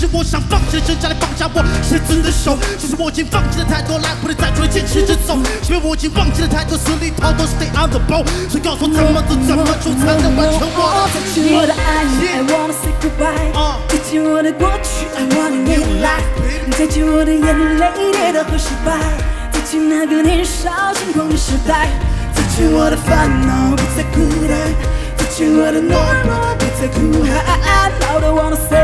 是我想放弃的挣扎来绑架我十字的手。其实我已经放弃了太多，来不及再追，坚持着走。因为我已经忘记了太多，死里逃脱，stay on the boat。所以告诉我怎么走，怎么走才能完成我。再见我的爱，I wanna say goodbye。再见我的过去，I wanna new life。再见我的眼泪，跌倒和失败。再见那个年少轻狂的时代。再见我的烦恼，不再孤单。再见我的懦弱，不再哭喊。Loud I wanna say。